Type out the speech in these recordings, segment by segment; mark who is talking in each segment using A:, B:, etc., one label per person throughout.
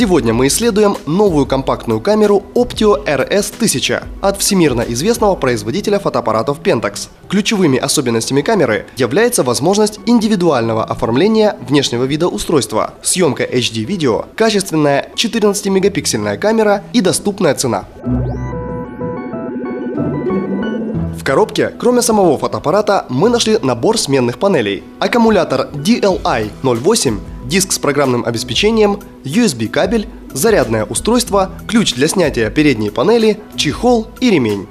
A: Сегодня мы исследуем новую компактную камеру Optio RS1000 от всемирно известного производителя фотоаппаратов Pentax. Ключевыми особенностями камеры является возможность индивидуального оформления внешнего вида устройства, съемка HD-видео, качественная 14-мегапиксельная камера и доступная цена. В коробке, кроме самого фотоаппарата, мы нашли набор сменных панелей. Аккумулятор DLI 08 диск с программным обеспечением, USB-кабель, зарядное устройство, ключ для снятия передней панели, чехол и ремень.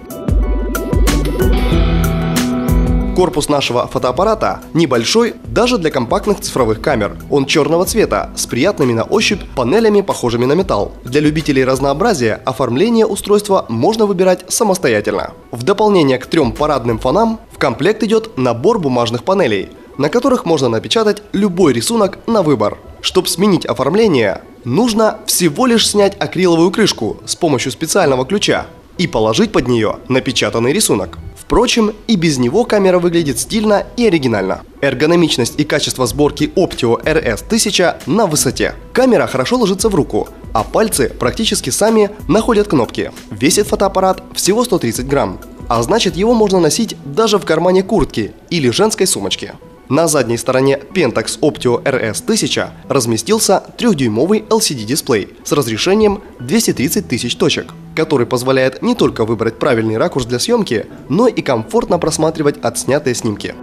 A: Корпус нашего фотоаппарата небольшой даже для компактных цифровых камер. Он черного цвета, с приятными на ощупь панелями, похожими на металл. Для любителей разнообразия оформление устройства можно выбирать самостоятельно. В дополнение к трем парадным фонам в комплект идет набор бумажных панелей, на которых можно напечатать любой рисунок на выбор. Чтобы сменить оформление, нужно всего лишь снять акриловую крышку с помощью специального ключа и положить под нее напечатанный рисунок. Впрочем, и без него камера выглядит стильно и оригинально. Эргономичность и качество сборки Optio RS1000 на высоте. Камера хорошо ложится в руку, а пальцы практически сами находят кнопки. Весит фотоаппарат всего 130 грамм, а значит его можно носить даже в кармане куртки или женской сумочки. На задней стороне Pentax Optio RS1000 разместился 3-дюймовый LCD-дисплей с разрешением 230 тысяч точек, который позволяет не только выбрать правильный ракурс для съемки, но и комфортно просматривать отснятые снимки.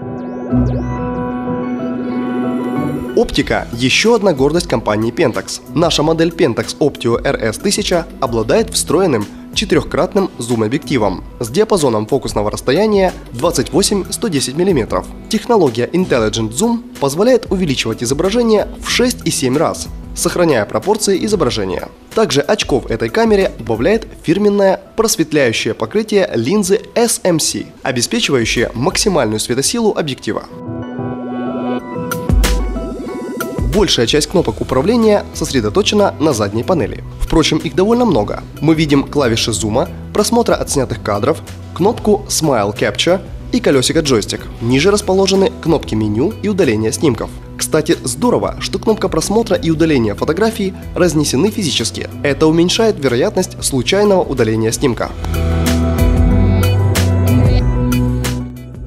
A: Оптика – еще одна гордость компании Pentax. Наша модель Pentax Optio RS1000 обладает встроенным четырехкратным зум-объективом с диапазоном фокусного расстояния 28-110 мм. Технология Intelligent Zoom позволяет увеличивать изображение в 6 и 7 раз, сохраняя пропорции изображения. Также очков этой камере добавляет фирменное просветляющее покрытие линзы SMC, обеспечивающее максимальную светосилу объектива. Большая часть кнопок управления сосредоточена на задней панели. Впрочем, их довольно много. Мы видим клавиши зума, просмотра отснятых кадров, кнопку Smile Capture и колесико джойстик. Ниже расположены кнопки меню и удаления снимков. Кстати, здорово, что кнопка просмотра и удаления фотографий разнесены физически. Это уменьшает вероятность случайного удаления снимка.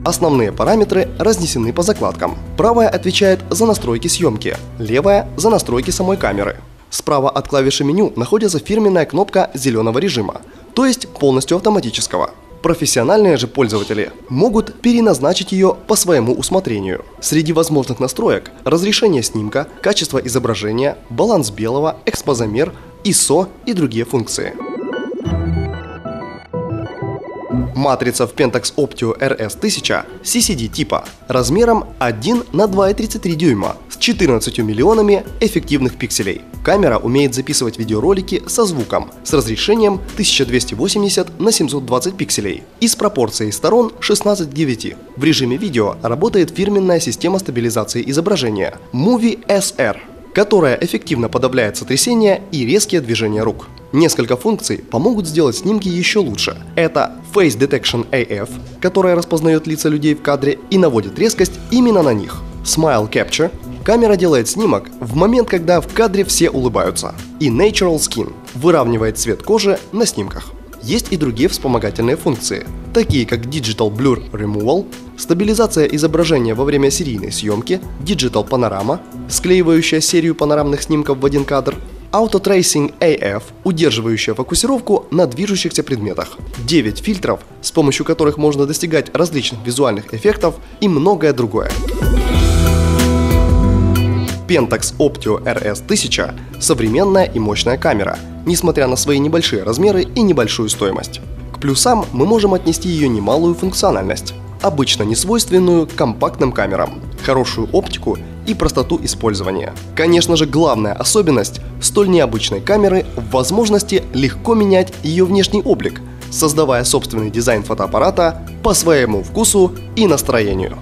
A: Основные параметры разнесены по закладкам. Правая отвечает за настройки съемки, левая – за настройки самой камеры. Справа от клавиши меню находится фирменная кнопка зеленого режима, то есть полностью автоматического. Профессиональные же пользователи могут переназначить ее по своему усмотрению. Среди возможных настроек – разрешение снимка, качество изображения, баланс белого, экспозамер, ISO и другие функции. Матрица в Pentax Optio RS1000 CCD типа размером 1 на 2,33 дюйма с 14 миллионами эффективных пикселей. Камера умеет записывать видеоролики со звуком с разрешением 1280 на 720 пикселей и с пропорцией сторон 16 к 9. В режиме видео работает фирменная система стабилизации изображения Movie SR, которая эффективно подавляет сотрясения и резкие движения рук. Несколько функций помогут сделать снимки еще лучше. Это Face Detection AF, которая распознает лица людей в кадре и наводит резкость именно на них. Smile Capture – камера делает снимок в момент, когда в кадре все улыбаются. И Natural Skin – выравнивает цвет кожи на снимках. Есть и другие вспомогательные функции, такие как Digital Blur Removal, стабилизация изображения во время серийной съемки, Digital Panorama, склеивающая серию панорамных снимков в один кадр, Auto Tracing AF, удерживающая фокусировку на движущихся предметах, 9 фильтров, с помощью которых можно достигать различных визуальных эффектов и многое другое. Pentax Optio RS1000 – современная и мощная камера, несмотря на свои небольшие размеры и небольшую стоимость. К плюсам мы можем отнести ее немалую функциональность, обычно несвойственную компактным камерам, хорошую оптику и простоту использования. Конечно же, главная особенность столь необычной камеры в возможности легко менять ее внешний облик, создавая собственный дизайн фотоаппарата по своему вкусу и настроению.